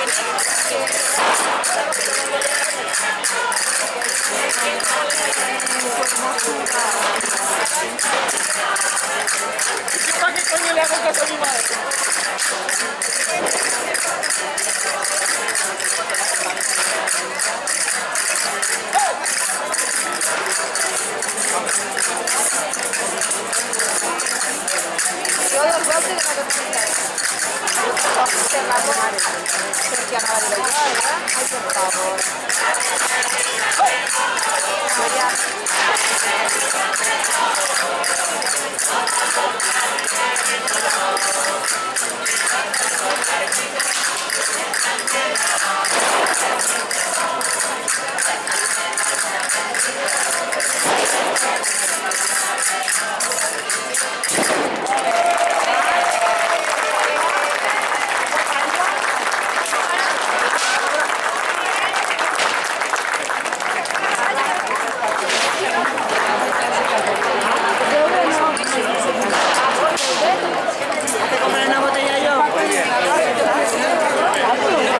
Kita pakai penyelamat kata lima. chiamare, per chiamare la gara, Por favor.